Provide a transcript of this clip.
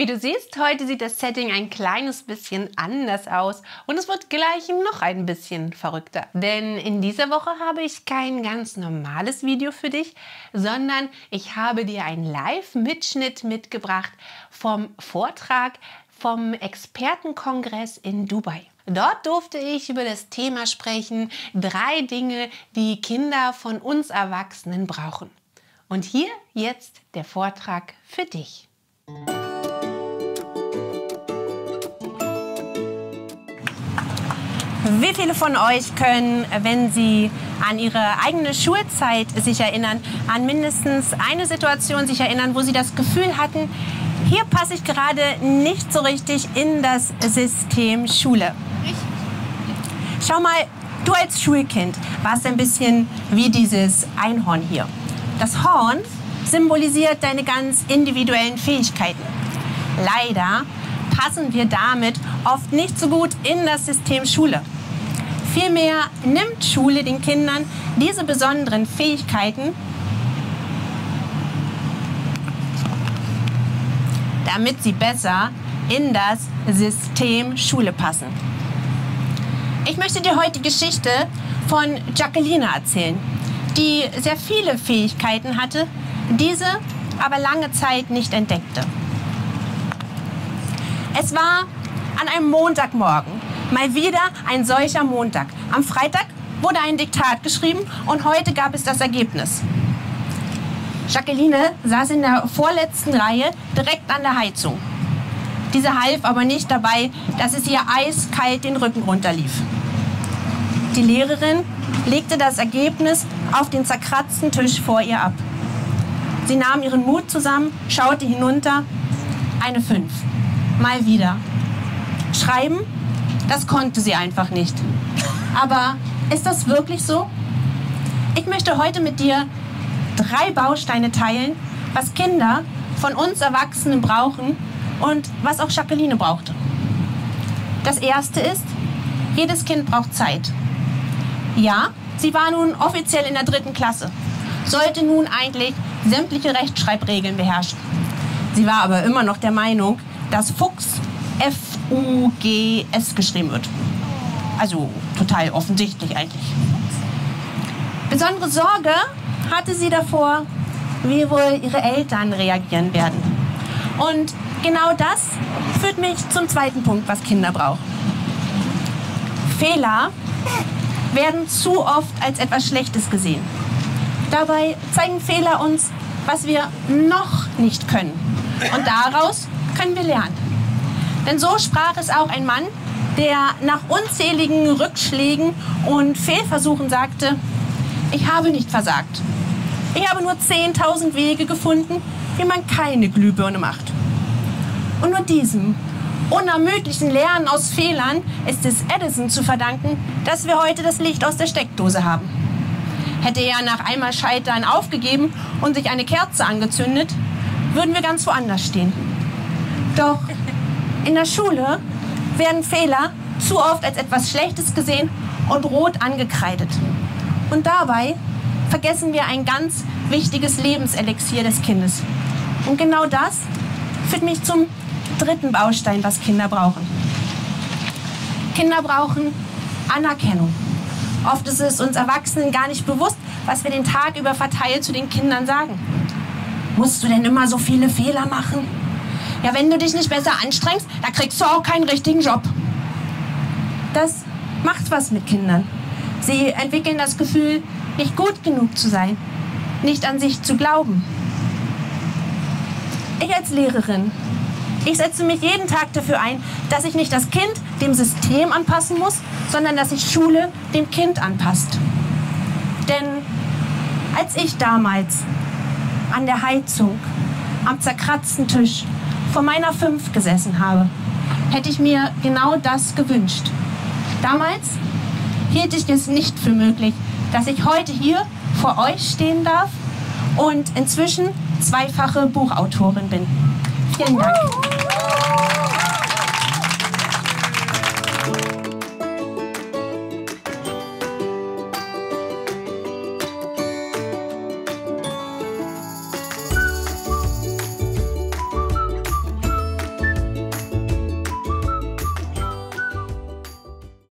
Wie du siehst, heute sieht das Setting ein kleines bisschen anders aus und es wird gleich noch ein bisschen verrückter. Denn in dieser Woche habe ich kein ganz normales Video für dich, sondern ich habe dir einen Live-Mitschnitt mitgebracht vom Vortrag vom Expertenkongress in Dubai. Dort durfte ich über das Thema sprechen, drei Dinge, die Kinder von uns Erwachsenen brauchen. Und hier jetzt der Vortrag für dich. Wie viele von euch können, wenn sie an ihre eigene Schulzeit sich erinnern, an mindestens eine Situation sich erinnern, wo sie das Gefühl hatten, hier passe ich gerade nicht so richtig in das System Schule? Schau mal, du als Schulkind warst ein bisschen wie dieses Einhorn hier. Das Horn symbolisiert deine ganz individuellen Fähigkeiten. Leider passen wir damit oft nicht so gut in das System Schule. Vielmehr nimmt Schule den Kindern diese besonderen Fähigkeiten, damit sie besser in das System Schule passen. Ich möchte dir heute die Geschichte von Jacqueline erzählen, die sehr viele Fähigkeiten hatte, diese aber lange Zeit nicht entdeckte. Es war an einem Montagmorgen, mal wieder ein solcher Montag. Am Freitag wurde ein Diktat geschrieben und heute gab es das Ergebnis. Jacqueline saß in der vorletzten Reihe direkt an der Heizung. Diese half aber nicht dabei, dass es ihr eiskalt den Rücken runterlief. Die Lehrerin legte das Ergebnis auf den zerkratzten Tisch vor ihr ab. Sie nahm ihren Mut zusammen, schaute hinunter. Eine 5. Mal wieder. Schreiben, das konnte sie einfach nicht. Aber ist das wirklich so? Ich möchte heute mit dir drei Bausteine teilen, was Kinder von uns Erwachsenen brauchen und was auch Jacqueline brauchte. Das erste ist, jedes Kind braucht Zeit. Ja, sie war nun offiziell in der dritten Klasse, sollte nun eigentlich sämtliche Rechtschreibregeln beherrschen. Sie war aber immer noch der Meinung, dass Fuchs F-U-G-S geschrieben wird. Also total offensichtlich eigentlich. Besondere Sorge hatte sie davor, wie wohl ihre Eltern reagieren werden. Und genau das führt mich zum zweiten Punkt, was Kinder brauchen. Fehler werden zu oft als etwas Schlechtes gesehen. Dabei zeigen Fehler uns, was wir noch nicht können. Und daraus können wir lernen. Denn so sprach es auch ein Mann, der nach unzähligen Rückschlägen und Fehlversuchen sagte, ich habe nicht versagt. Ich habe nur 10.000 Wege gefunden, wie man keine Glühbirne macht. Und nur diesem unermüdlichen Lernen aus Fehlern ist es Edison zu verdanken, dass wir heute das Licht aus der Steckdose haben. Hätte er nach einmal Scheitern aufgegeben und sich eine Kerze angezündet, würden wir ganz woanders stehen. Doch in der Schule werden Fehler zu oft als etwas Schlechtes gesehen und rot angekreidet. Und dabei vergessen wir ein ganz wichtiges Lebenselixier des Kindes. Und genau das führt mich zum dritten Baustein, was Kinder brauchen. Kinder brauchen Anerkennung. Oft ist es uns Erwachsenen gar nicht bewusst, was wir den Tag über verteilt zu den Kindern sagen. Musst du denn immer so viele Fehler machen? Ja, wenn du dich nicht besser anstrengst, da kriegst du auch keinen richtigen Job. Das macht was mit Kindern. Sie entwickeln das Gefühl, nicht gut genug zu sein, nicht an sich zu glauben. Ich als Lehrerin, ich setze mich jeden Tag dafür ein, dass sich nicht das Kind dem System anpassen muss, sondern dass sich Schule dem Kind anpasst. Denn als ich damals an der Heizung am zerkratzten Tisch vor meiner Fünf gesessen habe, hätte ich mir genau das gewünscht. Damals hielt ich es nicht für möglich, dass ich heute hier vor euch stehen darf und inzwischen zweifache Buchautorin bin. Vielen Dank.